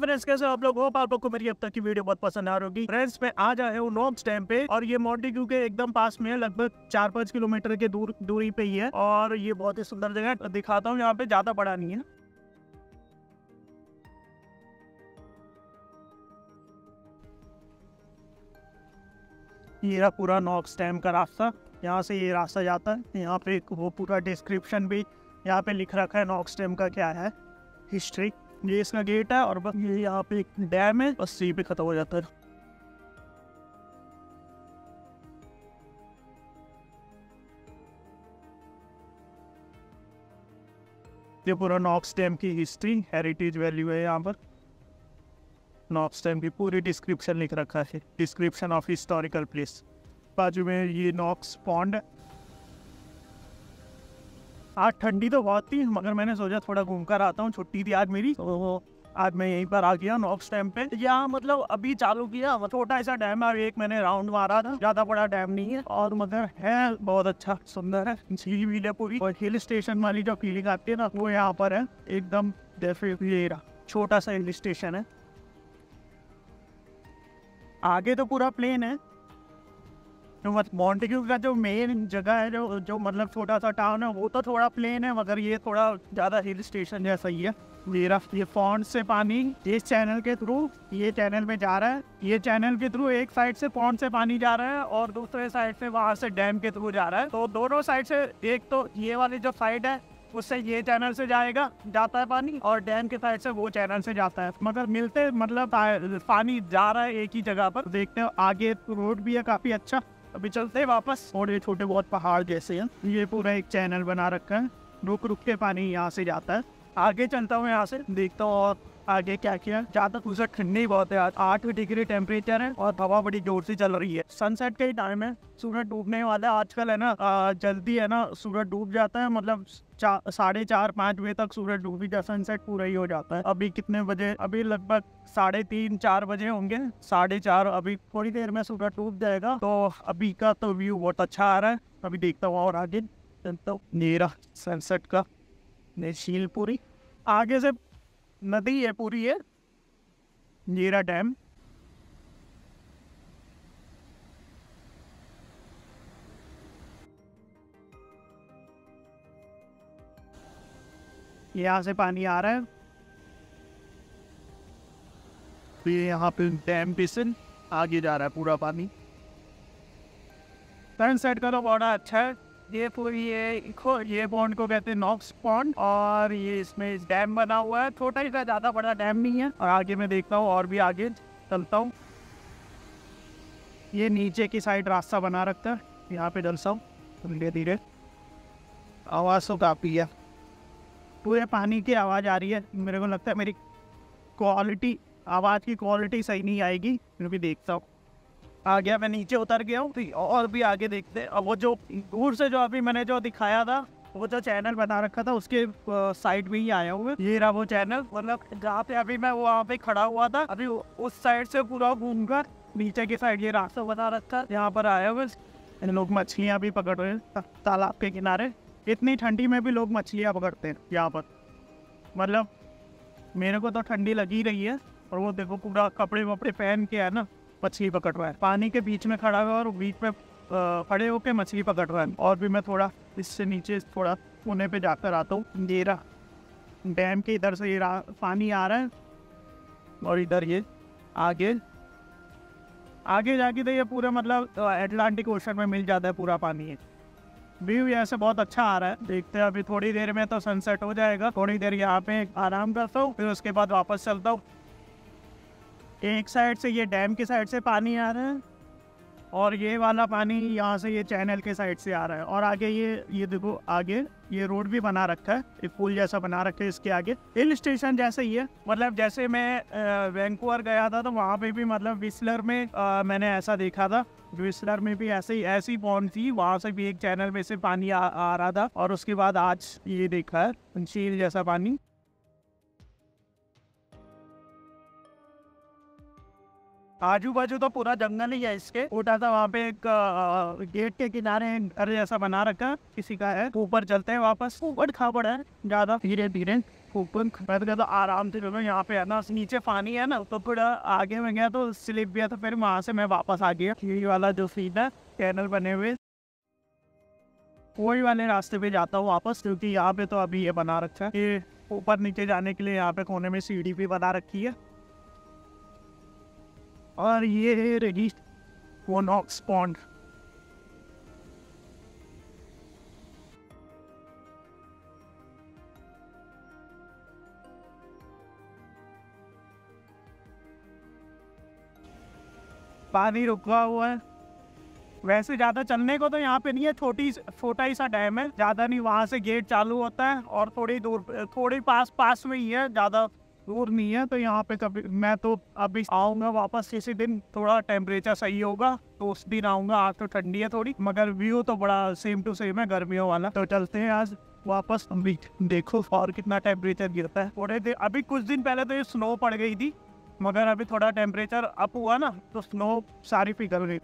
कैसे आप लोग? हो आप लोग को मेरी अब तक की वीडियो बहुत पसंद आ रही फ्रेंड्स मैं आज आया हूँ नॉक्स डैम पे और ये मॉन्टेग्यू के एकदम पास में है, लगभग चार पाँच किलोमीटर के दूर, दूरी पे ही है। और ये बहुत ही सुंदर जगह दिखाता हूँ, यहाँ पे ज़्यादा बड़ा नहीं है। ये रहा पूरा नॉक्स डैम का रास्ता। यहाँ से ये रास्ता जाता है। यहाँ पे वो पूरा डिस्क्रिप्शन भी यहाँ पे लिख रखा है नॉक्स डैम का क्या है? हिस्ट्री ये इसका गेट है और बस ये यहाँ पे एक डैम है, बस यहीं पे खत्म हो जाता है। ये पूरा नॉक्स डैम की हिस्ट्री हेरिटेज वैल्यू है यहाँ पर। नॉक्स डैम की पूरी डिस्क्रिप्शन लिख रखा है डिस्क्रिप्शन ऑफ़ हिस्टोरिकल प्लेस बाजू में ये नॉक्स पॉन्ड है। आज ठंडी तो बहुत थी, मगर मैंने सोचा थोड़ा घूम कर आता हूँ, छुट्टी थी आज मेरी तो आज मैं यहीं पर आ गया नॉक्स डैम पे। यहाँ मतलब अभी चालू किया छोटा ऐसा डैम है, एक मैंने राउंड मारा था, ज़्यादा बड़ा डैम नहीं है, और मगर है, बहुत अच्छा सुंदर है, झील वील है पूरी, और हिल स्टेशन वाली जो फीलिंग आती है ना, वो यहाँ पर है, एकदम रहा, छोटा सा हिल स्टेशन है। आगे तो पूरा प्लेन है तो मत मॉन्टेग्यू का जो मेन जगह है, जो जो मतलब छोटा सा टाउन है, वो तो थोड़ा प्लेन है, मगर ये थोड़ा ज़्यादा हिल स्टेशन जैसा ही है। मेरा, ये फॉन्ट से पानी इस चैनल के थ्रू ये चैनल में जा रहा है। ये चैनल के थ्रू एक साइड से पॉन्ड से पानी जा रहा है और दूसरे साइड से वहाँ से डैम के थ्रू जा रहा है। तो दोनों साइड से एक तो ये वाली जो साइड है, उससे ये चैनल से जाएगा, जाता है पानी और डैम के साइड से वो चैनल से जाता है। मगर मिलते मतलब पानी जा रहा है एक ही जगह पर। देखते हैं, आगे रोड भी है काफ़ी अच्छा। अभी चलते हैं वापस। और ये छोटे बहुत पहाड़ जैसे हैं। ये पूरा एक चैनल बना रखा है। रुक रुक के पानी यहाँ से जाता है। आगे चलता हूँ यहाँ से। देखता हूँ और आगे क्या किया ज़्यादा उसे ठंडी बहुत है। आठ डिग्री टेम्परेचर है और हवा बड़ी ज़ोर से चल रही है। सनसेट का ही टाइम है। सूरज डूबने वाला है। आजकल है ना जल्दी है ना, सूरज डूब जाता है। मतलब साढ़े चार, पाँच बजे तक सूरज डूब ही सनसेट पूरा ही हो जाता है। अभी कितने बजे? अभी लगभग साढ़े तीन, चार बजे होंगे। साढ़े चार, अभी थोड़ी देर में सूरज डूब जाएगा। तो अभी का तो व्यू बहुत अच्छा आ रहा है। अभी देखता हूँ और आगे। हूँ। मेरा सनसेट का झील पूरी। आगे से नदी है पूरी है नीरा डैम यहाँ से पानी आ रहा है। तो यहाँ पे डैम पिसन आगे जा रहा है पूरा पानी। साइड का तो बड़ा अच्छा है। ये पूरी ये ये पॉन्ड को कहते हैं नॉक्स पॉन्ड और ये इसमें इस डैम बना हुआ है। छोटा ही ज़्यादा बड़ा डैम नहीं है। और आगे मैं देखता हूँ, और भी आगे चलता हूँ। ये नीचे की साइड रास्ता बना रखता है। यहाँ पे चलता हूँ धीरे धीरे आवाज़ तो काफ़ी है। पूरे पानी की आवाज़ आ रही है। मेरे को लगता है मेरी क्वालिटी आवाज़ की क्वालिटी सही नहीं आएगी। फिर भी देखता हूँ। आ गया मैं नीचे उतर गया हूँ। और भी आगे देखते अब वो जो दूर से जो अभी मैंने जो दिखाया था, वो जो चैनल बना रखा था, उसके साइड में ही आया हूँ ये रहा वो चैनल मतलब जहाँ पे अभी मैं वहाँ पे खड़ा हुआ था, अभी उस साइड से पूरा घूम कर नीचे की साइड ये रास्ता बना रखा, यहाँ पर आया इन लोग मछलियाँ भी पकड़ रहे तालाब के किनारे। इतनी ठंडी में भी लोग मछलियाँ पकड़ते हैं, यहाँ पर। मतलब मेरे को तो ठंडी लगी रही है, और वो देखो पूरा कपड़े वपड़े पहन के है ना, मछली पकड़ रहा है। पानी के बीच में खड़ा हुआ और बीच में खड़े होकर मछली पकड़ रहा है। और भी मैं थोड़ा इससे नीचे, थोड़ा कोने पे जाकर आता हूँ। ये रहा डैम के इधर से ये पानी आ रहा है, और इधर ये, आगे। आगे जाके तो ये पूरा मतलब एटलांटिक ओशन में मिल जाता है पूरा पानी। है व्यू यहाँ से बहुत अच्छा आ रहा है। देखते हैं अभी थोड़ी देर में तो सनसेट हो जाएगा। थोड़ी देर यहाँ पे आराम करता हूँ, फिर उसके बाद वापस चलता हूँ। एक साइड से ये डैम के साइड से पानी आ रहा है और ये वाला पानी यहाँ से ये चैनल के साइड से आ रहा है। और आगे ये ये देखो, आगे ये रोड भी बना रखा है एक पुल जैसा बना रखा है इसके आगे। हिल स्टेशन जैसे ही है। मतलब जैसे मैं वैंकूवर गया था तो वहाँ पे भी मतलब विस्लर में आ, मैंने ऐसा देखा था। विस्लर में भी ऐसे ही ऐसी पॉन्ड थी वहाँ से भी एक चैनल में से पानी आ, आ रहा था और उसके बाद आज ये देखा है झील जैसा पानी। आजू बाजू तो पूरा जंगल ही है इसके। छोटा सा वहाँ पे एक गेट के किनारे घर जैसा बना रखा किसी का है। ऊपर चलते हैं वापस। ऊपर खा पड़ा है, ज़्यादा धीरे धीरे। मैं तो आराम से चलो यहाँ पे है ना। नीचे पानी है ना तो थोड़ा आगे में गया तो स्लिप गया तो फिर वहाँ से मैं वापस आ गया। ये वाला जो सीन है कैनल बने हुए। वही वाले रास्ते पे जाता हूँ वापस, क्योंकि यहाँ पे तो अभी ये बना रखा है। ये ऊपर नीचे जाने के लिए यहाँ पे कोने में सीढ़ी भी बना रखी है। और ये रही वो नॉक्स पॉन्ड पानी रुका हुआ है। वैसे ज़्यादा चलने को तो यहाँ पे नहीं है, छोटी छोटा ही सा डैम है। ज़्यादा नहीं, वहाँ से गेट चालू होता है और थोड़ी दूर, थोड़ी पास पास में ही है, ज़्यादा दूर नहीं है तो यहाँ पे कभी, मैं तो अभी आऊँगा वापस किसी दिन, थोड़ा टेम्परेचर सही होगा तो उस दिन आऊँगा, आज तो ठंडी है थोड़ी, मगर व्यू तो बड़ा सेम टू सेम है गर्मियों वाला। तो चलते हैं आज वापस, अभी देखो और कितना टेम्परेचर गिरता है। थोड़े देर अभी कुछ दिन पहले तो ये स्नो पड़ गई थी, मगर अभी थोड़ा टेम्परेचर अप हुआ ना तो स्नो सारी पिघल गई।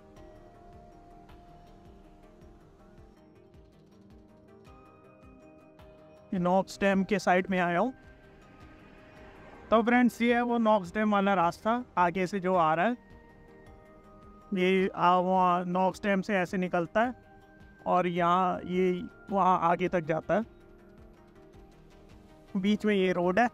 नॉक्स डैम के साइड में आया हूँ। तो फ्रेंड्स ये है, वो नॉक्स डैम वाला रास्ता आगे से जो आ रहा है। ये वहाँ नॉक्स डैम से ऐसे निकलता है और यहाँ, ये वहाँ आगे तक जाता है। बीच में ये रोड है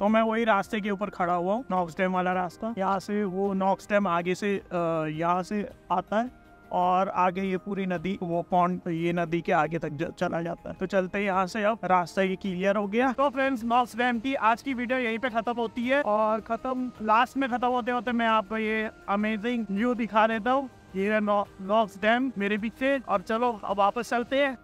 तो मैं वही रास्ते के ऊपर खड़ा हुआ हूँ, नॉक्स डैम वाला रास्ता। यहाँ से वो नॉक्स डैम आगे से यहाँ से आता है। और आगे ये पूरी नदी, वो पॉन्ड ये नदी के आगे तक चला जाता है। तो चलते हैं यहाँ से, अब रास्ता ये क्लियर हो गया। तो फ्रेंड्स नॉक्स डैम की आज की वीडियो यहीं पे खत्म होती है और खत्म लास्ट में खत्म होते होते मैं आपको ये अमेजिंग व्यू दिखा देता हूँ। ये नॉक्स डैम मेरे पीछे। और चलो, अब वापस चलते हैं।